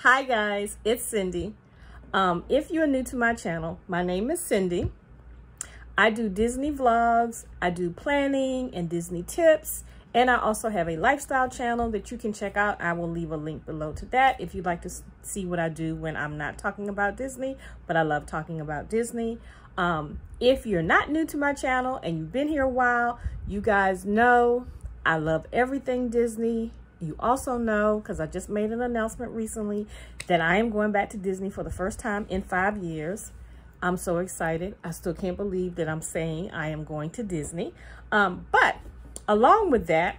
Hi guys, it's Cyndi. Um, if you're new to my channel, my name is Cyndi. I do Disney vlogs, I do planning and Disney tips, and I also have a lifestyle channel that you can check out. I will leave a link below to that if you'd like to see what I do when I'm not talking about Disney, but I love talking about Disney. Um, if you're not new to my channel and you've been here a while, you guys know I love everything Disney. You also know, because I just made an announcement recently, that I am going back to Disney for the first time in five years. I'm so excited. I still can't believe that I'm saying I am going to Disney. Um, but along with that,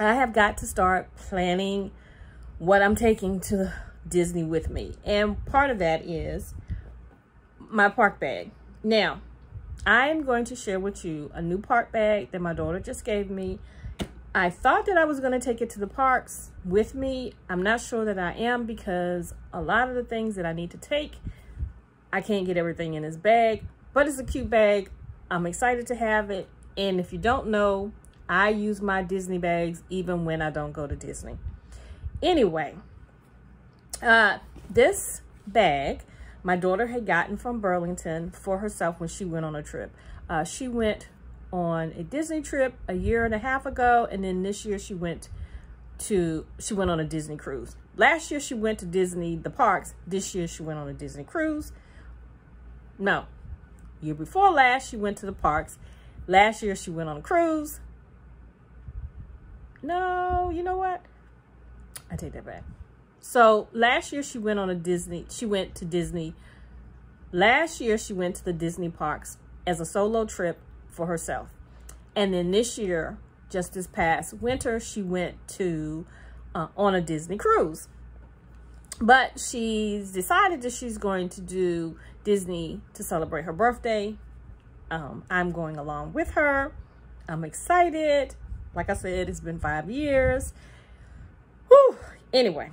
I have got to start planning what I'm taking to Disney with me. And part of that is my park bag. Now, I am going to share with you a new park bag that my daughter just gave me. I thought that I was going to take it to the parks with me. I'm not sure that I am because a lot of the things that I need to take, I can't get everything in this bag, but it's a cute bag. I'm excited to have it. And if you don't know, I use my Disney bags even when I don't go to Disney. Anyway, uh, this bag my daughter had gotten from Burlington for herself when she went on a trip. Uh, she went on a Disney trip a year and a half ago. And then this year she went to, she went on a Disney cruise. Last year she went to Disney, the parks. This year she went on a Disney cruise. No, year before last she went to the parks. Last year she went on a cruise. No, you know what? I take that back. So last year she went on a Disney, she went to Disney. Last year she went to the Disney parks as a solo trip for herself. And then this year, just this past winter, she went to uh, on a Disney cruise. But she's decided that she's going to do Disney to celebrate her birthday. Um, I'm going along with her. I'm excited. Like I said, it's been five years. Whew. Anyway,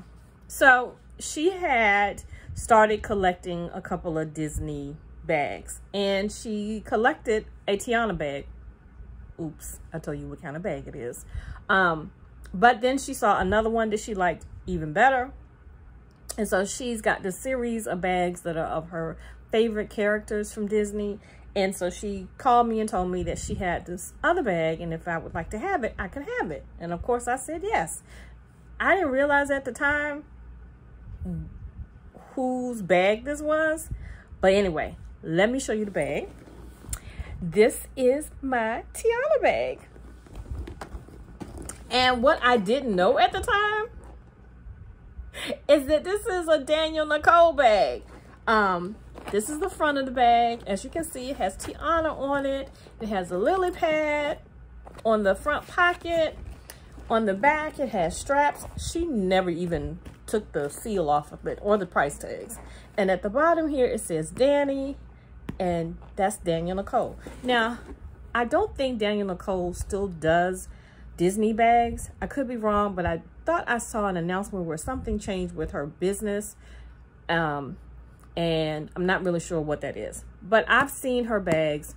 so she had started collecting a couple of Disney bags and she collected a Tiana bag. Oops, I told you what kind of bag it is. Um, but then she saw another one that she liked even better. And so she's got the series of bags that are of her favorite characters from Disney. And so she called me and told me that she had this other bag and if I would like to have it, I could have it. And of course I said yes. I didn't realize at the time whose bag this was. But anyway, let me show you the bag. This is my Tiana bag. And what I didn't know at the time is that this is a Danielle Nicole bag. Um, this is the front of the bag. As you can see, it has Tiana on it. It has a lily pad on the front pocket. On the back, it has straps. She never even took the seal off of it or the price tags. And at the bottom here, it says Danny and that's Danielle Nicole. Now, I don't think Danielle Nicole still does Disney bags. I could be wrong, but I thought I saw an announcement where something changed with her business. Um, and I'm not really sure what that is. But I've seen her bags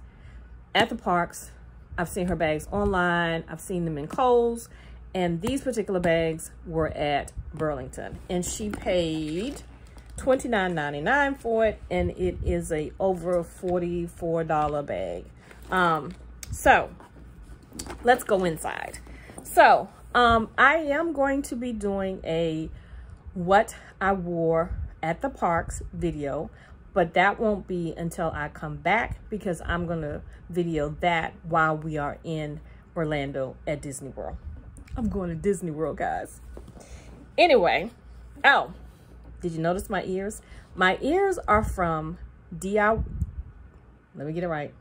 at the parks. I've seen her bags online. I've seen them in Kohl's. And these particular bags were at Burlington. And she paid $29.99 for it and it is a over $44 bag. Um so let's go inside. So um i am going to be doing a what i wore at the parks video but that won't be until i come back because i'm gonna video that while we are in orlando at disney world. I'm going to disney world guys. Anyway oh did you notice my ears? My ears are from DIY. Let me get it right.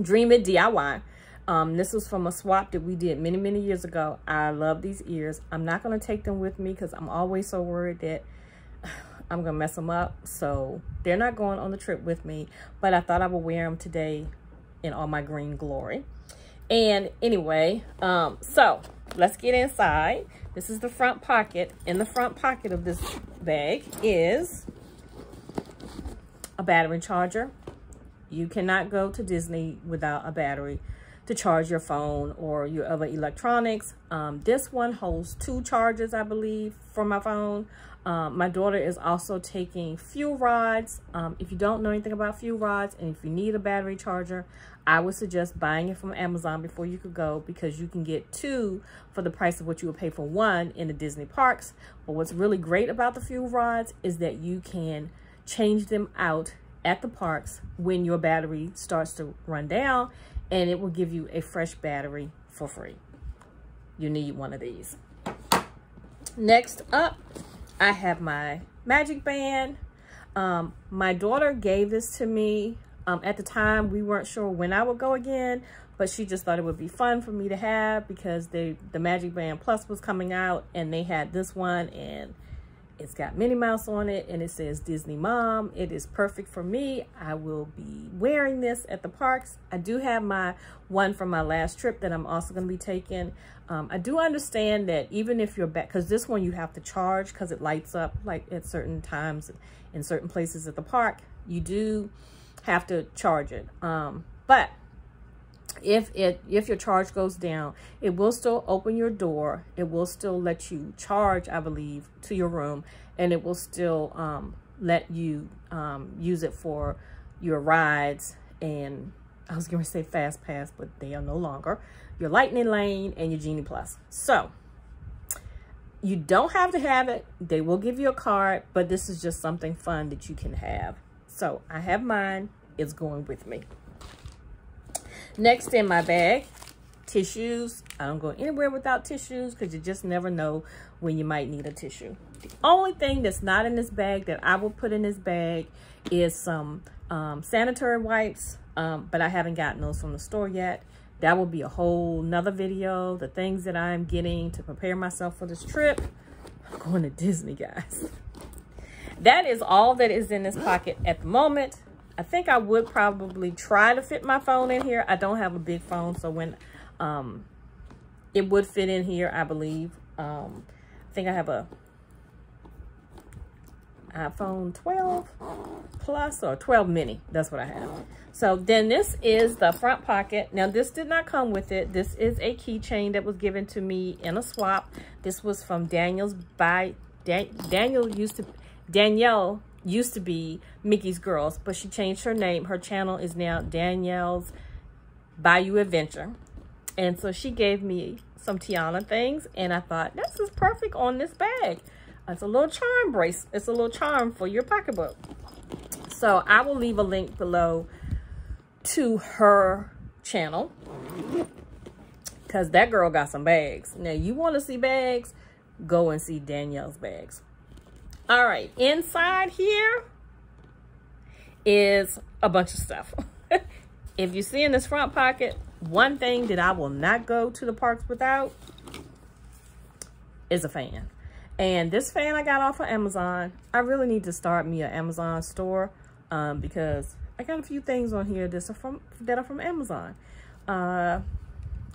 Dream It DIY. Um, this was from a swap that we did many, many years ago. I love these ears. I'm not going to take them with me because I'm always so worried that I'm going to mess them up. So they're not going on the trip with me. But I thought I would wear them today in all my green glory. And anyway, um, so let's get inside. This is the front pocket. In the front pocket of this bag is a battery charger. You cannot go to Disney without a battery. To charge your phone or your other electronics. Um, this one holds two charges, I believe, for my phone. Um, my daughter is also taking fuel rods. Um, if you don't know anything about fuel rods and if you need a battery charger, I would suggest buying it from Amazon before you could go because you can get two for the price of what you would pay for one in the Disney parks. But what's really great about the fuel rods is that you can change them out at the parks when your battery starts to run down and it will give you a fresh battery for free. You need one of these. Next up, I have my magic band. Um, my daughter gave this to me. Um, at the time, we weren't sure when I would go again, but she just thought it would be fun for me to have because they, the Magic Band Plus was coming out and they had this one and it's got Minnie Mouse on it and it says Disney Mom. It is perfect for me. I will be wearing this at the parks. I do have my one from my last trip that I'm also going to be taking. Um, I do understand that even if you're back, because this one you have to charge because it lights up like at certain times in certain places at the park. You do have to charge it. Um, but if it if your charge goes down it will still open your door. It will still let you charge i believe to your room and it will still um, let you um, use it for your rides and i was going to say fast pass but they are no longer your lightning lane and your genie plus. So you don't have to have it. They will give you a card but this is just something fun that you can have. So i have mine. It's going with me Next in my bag, tissues. I don't go anywhere without tissues because you just never know when you might need a tissue. The only thing that's not in this bag that I will put in this bag is some um, sanitary wipes, um, but I haven't gotten those from the store yet. That will be a whole nother video. The things that I'm getting to prepare myself for this trip. I'm going to Disney, guys. That is all that is in this pocket at the moment. I think I would probably try to fit my phone in here. I don't have a big phone, so when um, it would fit in here, I believe. Um, I think I have a iPhone 12 Plus or 12 mini. That's what I have. So then this is the front pocket. Now this did not come with it. This is a keychain that was given to me in a swap. This was from Daniel's by Dan, Daniel used to Danielle used to be Mickey's Girls, but she changed her name. Her channel is now Danielle's Bayou Adventure. And so she gave me some Tiana things, and I thought, this is perfect on this bag. It's a little charm brace. It's a little charm for your pocketbook. So I will leave a link below to her channel because that girl got some bags. Now, you want to see bags? Go and see Danielle's bags. All right, inside here is a bunch of stuff. if you see in this front pocket, one thing that I will not go to the parks without is a fan. And this fan I got off of Amazon. I really need to start me an Amazon store um, because I got a few things on here that are from, that are from Amazon. Uh,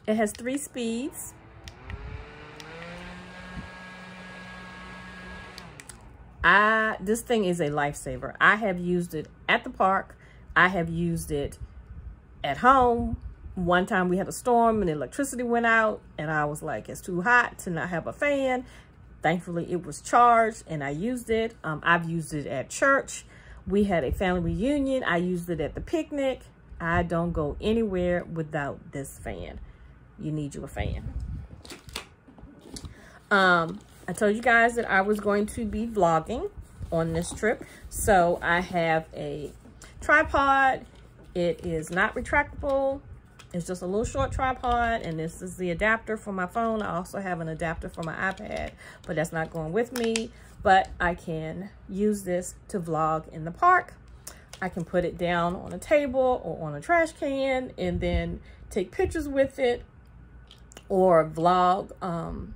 it has three speeds. I this thing is a lifesaver. I have used it at the park. I have used it at home. One time we had a storm and electricity went out and I was like, it's too hot to not have a fan. Thankfully, it was charged and I used it. Um, I've used it at church. We had a family reunion. I used it at the picnic. I don't go anywhere without this fan. You need you a fan. Um, I told you guys that I was going to be vlogging on this trip. So I have a tripod. It is not retractable. It's just a little short tripod and this is the adapter for my phone. I also have an adapter for my iPad, but that's not going with me. But I can use this to vlog in the park. I can put it down on a table or on a trash can and then take pictures with it or vlog um,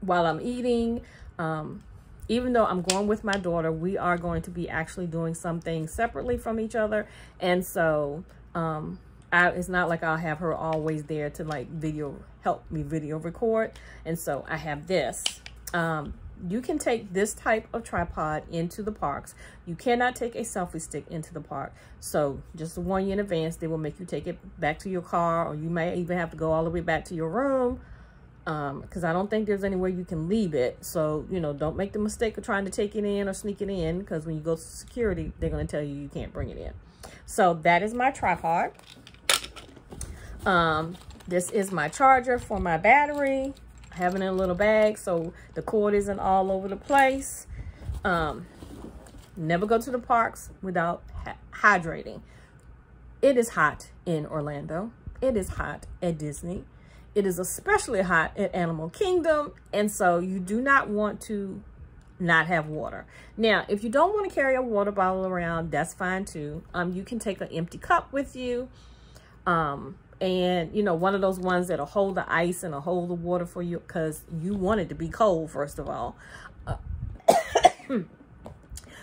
while I'm eating. Um, even though I'm going with my daughter, we are going to be actually doing something separately from each other. And so um, I, it's not like I'll have her always there to like video, help me video record. And so I have this. Um, you can take this type of tripod into the parks. You cannot take a selfie stick into the park. So just warn you in advance, they will make you take it back to your car or you may even have to go all the way back to your room because um, I don't think there's anywhere you can leave it. So, you know, don't make the mistake of trying to take it in or sneak it in because when you go to security, they're going to tell you you can't bring it in. So that is my tripod. Um, this is my charger for my battery. I have it in a little bag so the cord isn't all over the place. Um, never go to the parks without hydrating. It is hot in Orlando. It is hot at Disney. It is especially hot at Animal Kingdom. And so you do not want to not have water. Now, if you don't want to carry a water bottle around, that's fine too. Um, you can take an empty cup with you. Um, and you know, one of those ones that'll hold the ice and hold the water for you because you want it to be cold, first of all. Uh,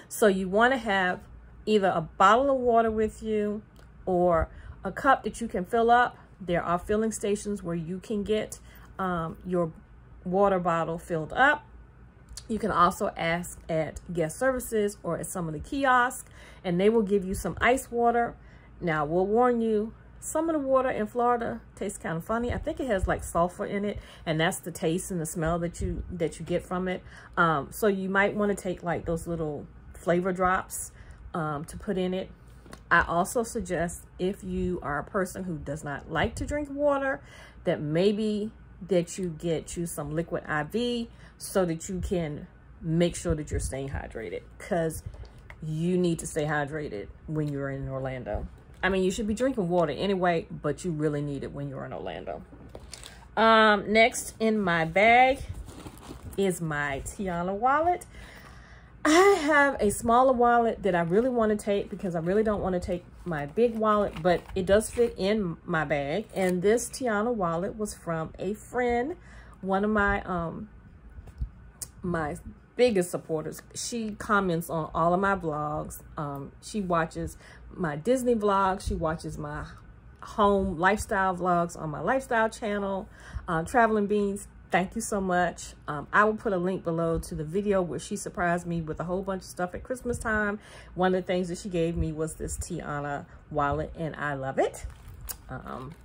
so you want to have either a bottle of water with you or a cup that you can fill up there are filling stations where you can get um, your water bottle filled up. You can also ask at guest services or at some of the kiosks and they will give you some ice water. Now, we'll warn you, some of the water in Florida tastes kind of funny. I think it has like sulfur in it and that's the taste and the smell that you that you get from it. Um, so you might want to take like those little flavor drops um, to put in it. I also suggest if you are a person who does not like to drink water, that maybe that you get you some liquid IV so that you can make sure that you're staying hydrated because you need to stay hydrated when you're in Orlando. I mean, you should be drinking water anyway, but you really need it when you're in Orlando. Um, next in my bag is my Tiana wallet. I have a smaller wallet that I really want to take because I really don't want to take my big wallet, but it does fit in my bag. And this Tiana wallet was from a friend, one of my um my biggest supporters. She comments on all of my vlogs. Um, she watches my Disney vlogs. She watches my home lifestyle vlogs on my lifestyle channel, uh, Traveling Beans thank you so much. Um, I will put a link below to the video where she surprised me with a whole bunch of stuff at Christmas time. One of the things that she gave me was this Tiana wallet and I love it. Um,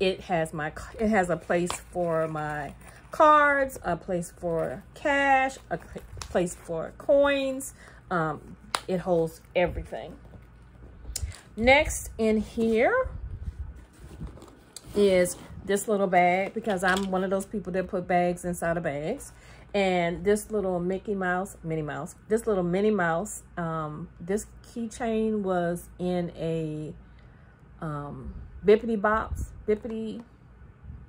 it has my, it has a place for my cards, a place for cash, a place for coins. Um, it holds everything. Next in here is this little bag because I'm one of those people that put bags inside of bags. And this little Mickey Mouse, Minnie Mouse, this little Minnie Mouse, um, this keychain was in a um, Bippity box, Bippity,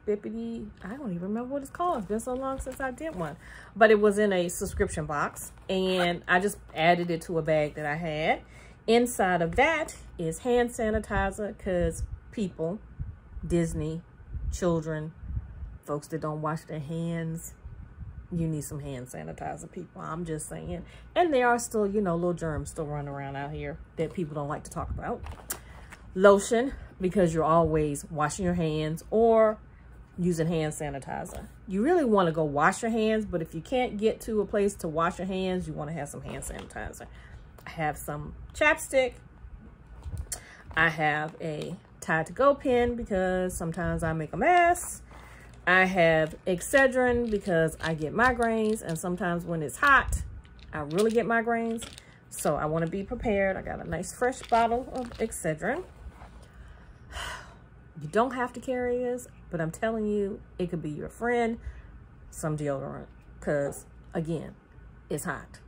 Bippity, I don't even remember what it's called. It's been so long since I did one. But it was in a subscription box. And I just added it to a bag that I had. Inside of that is hand sanitizer because people, Disney, children, folks that don't wash their hands, you need some hand sanitizer, people. I'm just saying. And there are still, you know, little germs still running around out here that people don't like to talk about. Lotion, because you're always washing your hands or using hand sanitizer. You really want to go wash your hands, but if you can't get to a place to wash your hands, you want to have some hand sanitizer. I have some chapstick. I have a Tide to Go pen because sometimes I make a mess. I have Excedrin because I get migraines and sometimes when it's hot, I really get migraines. So I want to be prepared. I got a nice fresh bottle of Excedrin. You don't have to carry this, but I'm telling you, it could be your friend, some deodorant. Because, again, it's hot.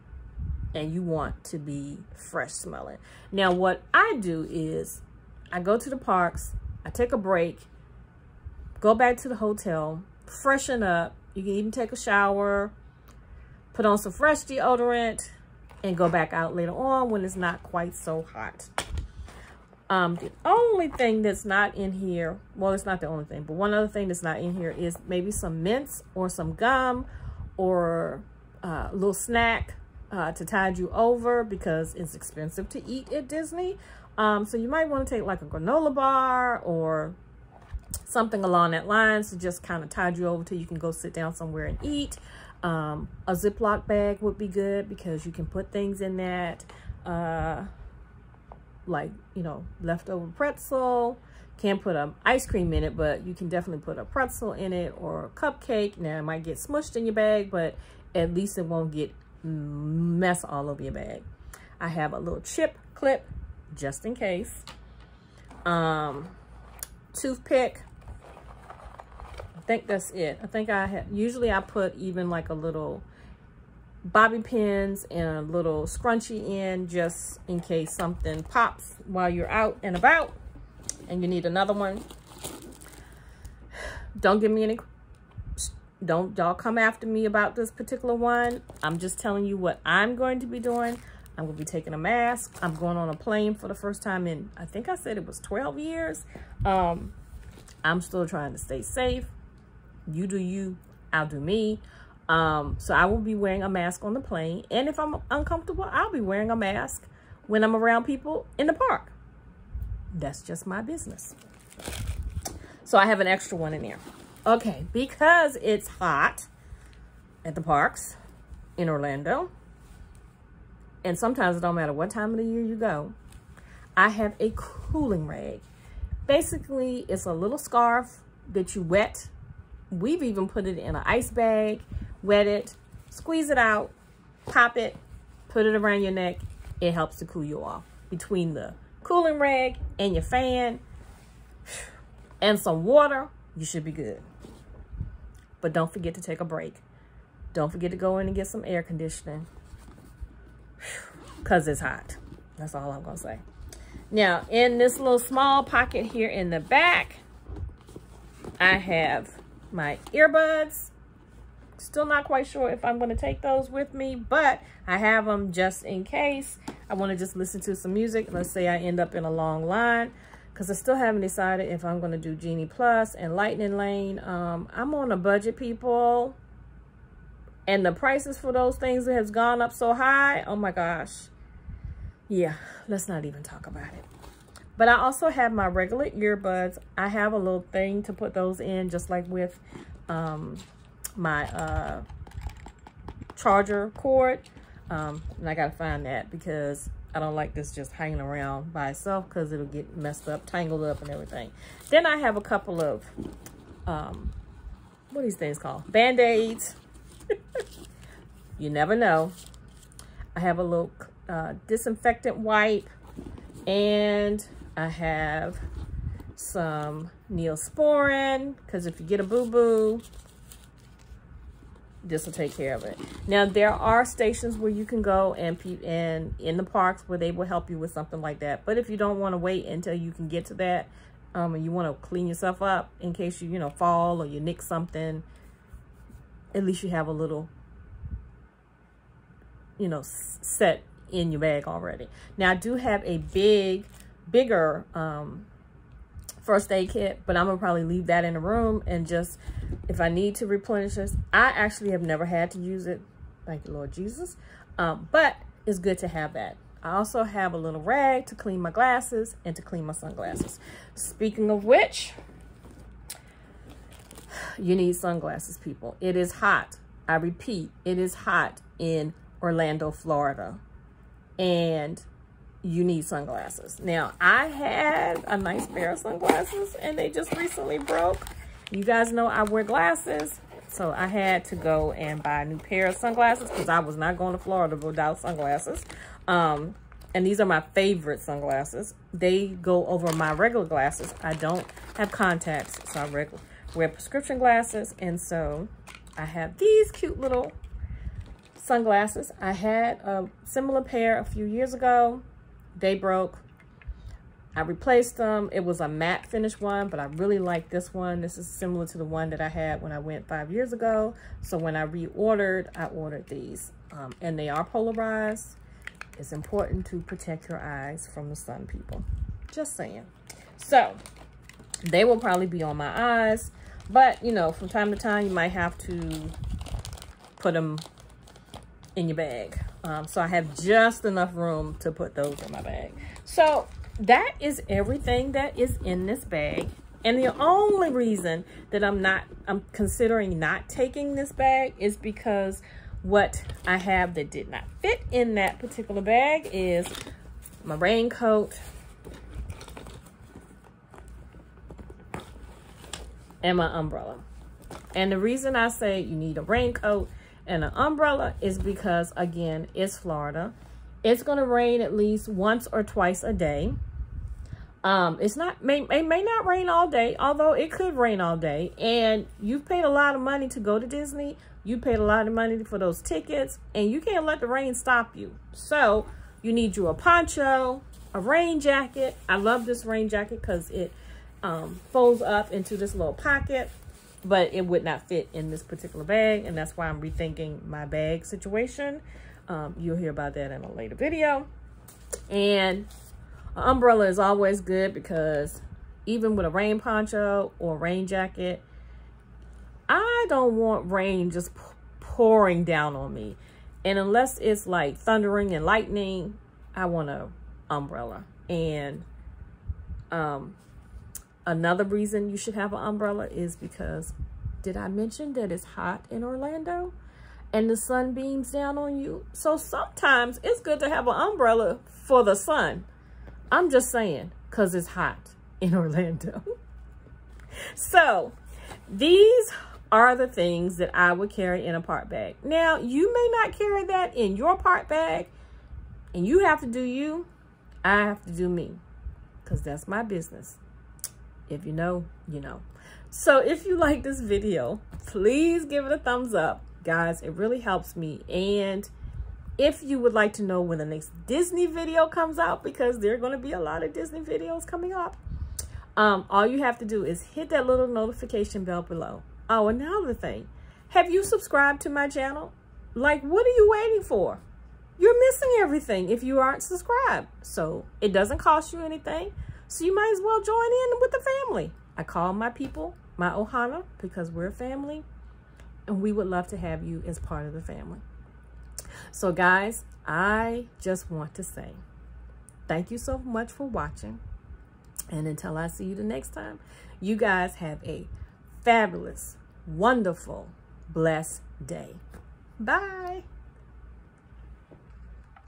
And you want to be fresh smelling. Now, what I do is I go to the parks, I take a break, go back to the hotel, freshen up. You can even take a shower, put on some fresh deodorant, and go back out later on when it's not quite so hot. Um, the only thing that's not in here, well, it's not the only thing, but one other thing that's not in here is maybe some mints or some gum or uh, a little snack uh, to tide you over because it's expensive to eat at Disney. Um, so you might want to take like a granola bar or something along that line to just kind of tide you over till you can go sit down somewhere and eat. Um, a Ziploc bag would be good because you can put things in that, uh, like, you know, leftover pretzel. Can't put an ice cream in it, but you can definitely put a pretzel in it or a cupcake. Now, it might get smushed in your bag, but at least it won't get mess all over your bag. I have a little chip clip just in case. Um, toothpick. I think that's it. I think I have, usually I put even like a little bobby pins and a little scrunchie in just in case something pops while you're out and about and you need another one. Don't give me any, don't y'all come after me about this particular one. I'm just telling you what I'm going to be doing. I'm going to be taking a mask. I'm going on a plane for the first time in, I think I said it was 12 years. Um, I'm still trying to stay safe. You do you, I'll do me. Um, so I will be wearing a mask on the plane. And if I'm uncomfortable, I'll be wearing a mask when I'm around people in the park. That's just my business. So I have an extra one in there. Okay, because it's hot at the parks in Orlando, and sometimes it don't matter what time of the year you go, I have a cooling rag. Basically, it's a little scarf that you wet. We've even put it in an ice bag, wet it, squeeze it out, pop it, put it around your neck. It helps to cool you off. Between the cooling rag and your fan and some water, you should be good. But don't forget to take a break. Don't forget to go in and get some air conditioning because it's hot. That's all I'm going to say. Now, in this little small pocket here in the back, I have my earbuds. Still not quite sure if I'm going to take those with me, but I have them just in case. I want to just listen to some music. Let's say I end up in a long line because I still haven't decided if I'm going to do Genie Plus and Lightning Lane. Um, I'm on a budget, people. And the prices for those things has gone up so high. Oh my gosh. Yeah, let's not even talk about it. But I also have my regular earbuds. I have a little thing to put those in just like with um, my uh, charger cord. Um, and I got to find that because I don't like this just hanging around by itself because it'll get messed up, tangled up and everything. Then I have a couple of, um, what are these things called? Band-Aids. you never know. I have a little uh, disinfectant wipe and I have some Neosporin because if you get a boo-boo, this will take care of it. Now, there are stations where you can go and, and in the parks where they will help you with something like that. But if you don't want to wait until you can get to that, um, and you want to clean yourself up in case you, you know, fall or you nick something, at least you have a little, you know, set in your bag already. Now, I do have a big, bigger um, first aid kit, but I'm to probably leave that in the room and just, if I need to replenish this, I actually have never had to use it. Thank you, Lord Jesus. Um, but it's good to have that. I also have a little rag to clean my glasses and to clean my sunglasses. Speaking of which, you need sunglasses, people. It is hot. I repeat, it is hot in Orlando, Florida. And you need sunglasses. Now, I had a nice pair of sunglasses and they just recently broke. You guys know I wear glasses. So I had to go and buy a new pair of sunglasses because I was not going to Florida without sunglasses. Um, and these are my favorite sunglasses. They go over my regular glasses. I don't have contacts, so I regular, wear prescription glasses. And so I have these cute little sunglasses. I had a similar pair a few years ago. They broke. I replaced them. It was a matte finish one, but I really like this one. This is similar to the one that I had when I went five years ago. So when I reordered, I ordered these. Um, and they are polarized. It's important to protect your eyes from the sun, people. Just saying. So, they will probably be on my eyes. But, you know, from time to time, you might have to put them in your bag. Um, so I have just enough room to put those in my bag. So that is everything that is in this bag. And the only reason that I'm not, I'm considering not taking this bag is because what I have that did not fit in that particular bag is my raincoat and my umbrella. And the reason I say you need a raincoat and an umbrella is because, again, it's Florida. It's going to rain at least once or twice a day. Um, it's not, may, it may not rain all day, although it could rain all day. And you've paid a lot of money to go to Disney. You paid a lot of money for those tickets and you can't let the rain stop you. So you need you a poncho, a rain jacket. I love this rain jacket because it um, folds up into this little pocket, but it would not fit in this particular bag. And that's why I'm rethinking my bag situation. Um, you'll hear about that in a later video. And an umbrella is always good because even with a rain poncho or rain jacket, I don't want rain just pouring down on me. And unless it's like thundering and lightning, I want a umbrella. And um, another reason you should have an umbrella is because, did I mention that it's hot in Orlando? And the sun beams down on you. So sometimes it's good to have an umbrella for the sun. I'm just saying, because it's hot in Orlando. so these are the things that I would carry in a part bag. Now, you may not carry that in your part bag, and you have to do you. I have to do me, because that's my business. If you know, you know. So if you like this video, please give it a thumbs up. Guys, it really helps me. And if you would like to know when the next Disney video comes out, because there are going to be a lot of Disney videos coming up, um, all you have to do is hit that little notification bell below. Oh, another thing. Have you subscribed to my channel? Like, what are you waiting for? You're missing everything if you aren't subscribed. So it doesn't cost you anything. So you might as well join in with the family. I call my people my Ohana because we're a family and we would love to have you as part of the family. So guys, I just want to say thank you so much for watching. And until I see you the next time, you guys have a fabulous, wonderful, blessed day. Bye.